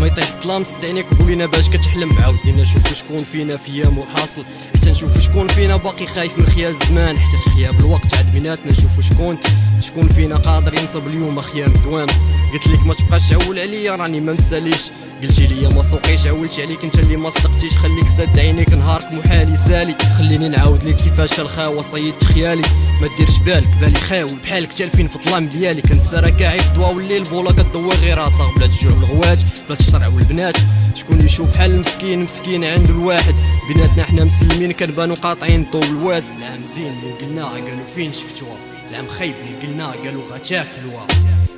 ما يطيح الظلام سد عينيك وقولينا باش كتحلم. عاودينا شوف شكون فينا في أيام وحاصل حتى نشوف شكون فينا باقي خايف من خيال الزمان. حتى خياب الوقت عاد بيناتنا نشوف شكون شكون فينا قادر ينصب اليوم خيام الدوام. قلت لك ما تبقاش تعول عليا راني ما مساليش قلتي ليا ما سوقيش عولت عليك انت اللي ما صدقتيش. خليك سد عينيك نهارك محالي سالي. خليني نعاود لك كيفاش الخاوة صيدت خيالي. ما ديرش بالك بالي خاوي. بحالك تالفين في الظلام ديالي. كنسى كاعي في ضوا والليل بولا كدوي غير راسها بلا تجوع الغوات بلا تشرع والبنات. شكون يشوف حال المسكين مسكين عنده الواحد. بيناتنا حنا مسلمين كنبانو قاطعين طول الواد العام زين اللي قلناها قالوا فين شفتوها؟ العام خايب اللي قلناها قالوا غتاكلوها.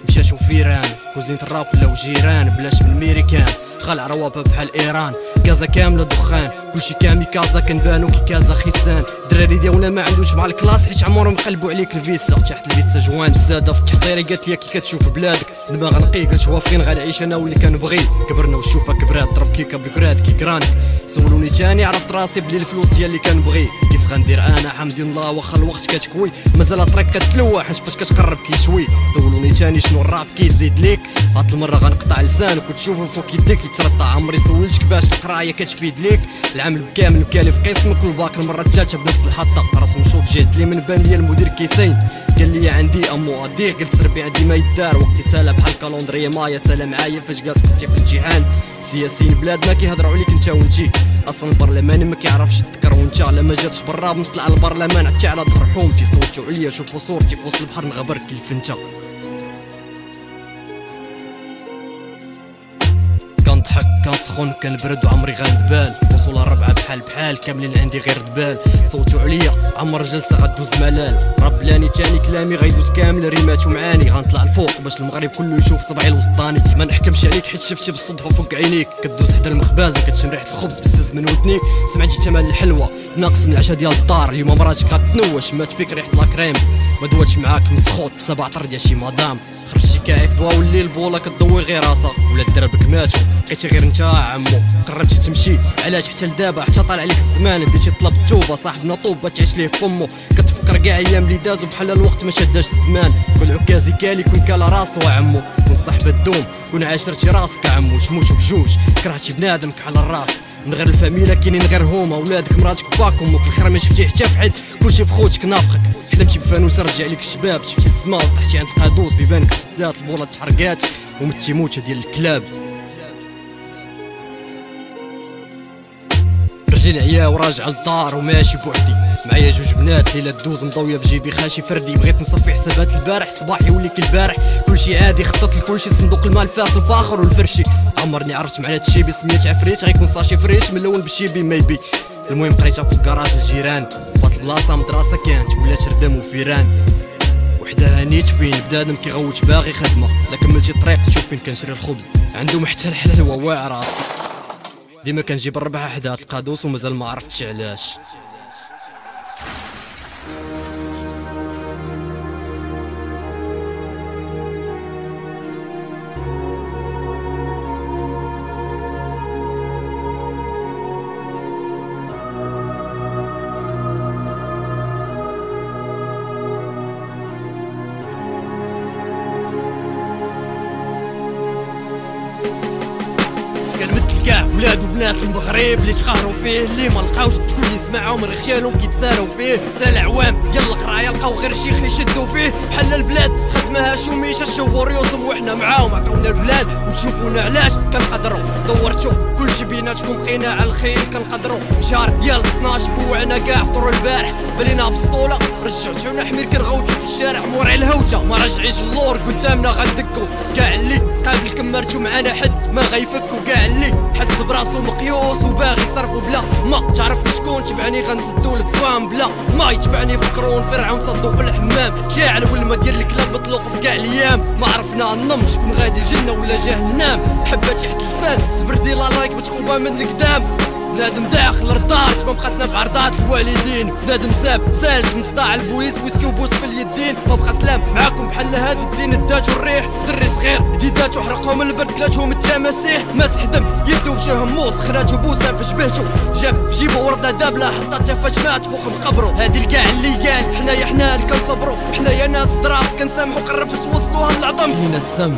مشاشو فيران كوزينة الراب ولاو جيران بلاش من الميريكان. خلع روابة بحال إيران. كازا كاملة دخان كلشي كاميكازا كنبانو كي كازا خيسان. الدراري ديالنا ما عندوش مع الكلاس حيت عمرهم قلبوا عليك الفيسا تحت الفيسا جوان. السادة في التحضيري قالت لي كي كتشوف بلادك دماغ نقي قلت شوا فين غنعيش أنا واللي كنبغي؟ كبرنا وشوفها كبرات ضرب كيكا بالكراد كي كرانك. سولوني تاني عرفت راسي بلي الفلوس هي اللي كنبغي. غندير أنا حمدي الله واخا الوقت كتكوي. مازال الطريق كتلوح حيت فاش كتقرب كيشوي سولوني تاني شنو الراب كيزيد ليك. هاد المرة غنقطع لسانك وتشوفو فوق يديك يترطع عمري سولتك باش القراية كتفيد ليك. العمل بكامل مكالف قسمك والباك المره الثالثه بنفس الحطة. راس مشوط جات لي من بان لي المدير كيسين. قال لي عندي امو ادير قلت ربي عندي ما يدار. وقتي سالا بحال كالوندري مايا. سالا معايا فاش جالس كنتي في الامتحان سياسيين بلادنا كيهضروا عليك انت وانتي أصلا البرلمان ما كيعرفش يذكر وانت على ما جاتش برا نطلع البرلمان حتى على ظهر حومتي صوتوا عليا شوفوا صورتي في وسط البحر نغبر كيف انت. كنضحك. كنسخن كنبرد وعمري غندبال فصول الربعة بحال بحال كاملين عندي غير دبال صوتوا عليا عمر جلسة غدوز ملال. رب لاني تاني كلامي غيدوز كامل ريمات ومعاني غنطلع الفوق باش المغرب كله يشوف صبعي الوسطاني. ما نحكمش عليك حيت شفتي بالصدفة فوق عينيك. كدوز حدا المخبازة كتشم ريحة الخبز بزز من ودنيك. سمعتي تمن الحلوة ناقص من العشاء ديال الدار. اليوم مراتك غتنوش مات فيك ريحة لاكريم ما دواتش معاك متسخوط سبع طرد يا شي مدام. خرجتي كاعي في ضوا والليل بولا كضوي غير راسها ولا دربك ماتو بقيتي غير انت عمو قربتي تمشي. علاش حتى لدابا حتى طال عليك الزمان؟ بديتي تطلب التوبه صاحبنا طوبه تعيش ليه فمو كتفكر كاع أيام اللي دازو بحال الوقت ما شداش الزمان. كل عكازي كالي كون كالا راسو عمو. كون صاحب الدوم كون عاشرتي راسك عمو. تموتو بجوج كرهتي بنادمك على الراس. من غير الفاميلا كاينين غير هما. ولادك مراتك باك أمك الخير ما شفتي حتى في حد كلشي في خوتك نافقك حلمتي بفانوس رجع لك الشباب. شفتي السما وطحتي عند القادوس بيبانك سدات البولة تحرقات. ومتي موتة ديال الكلاب. رجل عيا وراجع للدار وماشي بوحدي معايا جوج بنات ليلة دوز مضوية بجيبي خاشي فردي. بغيت نصفي حسابات البارح صباحي وليك البارح. كلشي عادي خطط لكلشي صندوق المال فاس الفاخر والفرشي. عمرني عرفت مع هاد الشيبي سميت عفريت غيكون ساشي فريش من الأول بالشيبي ميبي المهم قريتها في الكراج الجيران. فات البلاصة مدرسة كانت ولات ردم وفيران. وحدها نيت فين؟ بنادم كيغوت باغي خدمة. لا كملتي الطريق تشوف فين كنشري الخبز. عندهم حتى الحلال واعر راسي. ديما كنجيب الربعة حدا القادوس ومازال ما عرفتش علاش. كنمثل كاع ولاد وبنات المغرب اللي تخاروا فيه اللي ما لقاوش شكون يسمعهم غير خيالهم كيتساراو فيه. سال عوام ديال القرايه لقاو غير شيخ يشدوا فيه. بحال البلاد خدمها شوميشه الشهور يوسم وحنا معاهم. عطاونا البلاد وتشوفونا علاش. كنقدروا. دورتو كلشي بيناتكم بقينا على الخير كنقدروا. شهر ديال 12 بوعنا كاع فطور البارح. بلينا بسطولة. رجعتونا حمير كنغوتو في الشارع. مورع الهوتة. ما رجعيش اللور. قدامنا غندكو. كاع اللي قابل كمرتو معانا حد ما غيفكو. كاع اللي حس براسو مقيوس وباغي يصرفو بلا ما. تعرف شكون تبعني؟ غنسدو الفام بلا ما. يتبعني فكرون. فرعون صدو في الحمام. شاعل والما ديال الكلاب مطلوق في كاع الأيام. ما عرفنا النم شكون غادي الجنه ولا جهنم. حبه تحت لسان زبردي لا لايك متخوبه من القدام. بنادم داخل ردارت ما بقاتنا في عرضات الوالدين. بنادم ساب سالت من صداع البوليس ويسكي وبوس في اليدين. ما بقى سلام معاكم بحال هاد الدين الداج والريح. دري صغير جديدات وحرقهم البرد كلاتهم التماسيح. مسح دم يدو في جهه سخرات وبوسه في جبهتو جاب في جيبو ورده دابلة حطاتها فاش مات فوق مقبرو هادي الكاع اللي قال حنايا حنا اللي كنصبرو حنايا ناس ضراف كنسامحو قربتو توصلوها للعظم. فينا السم.